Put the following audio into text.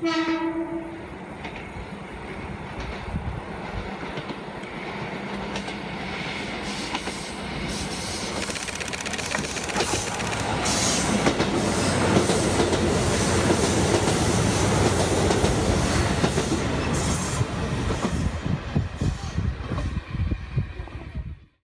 Yeah.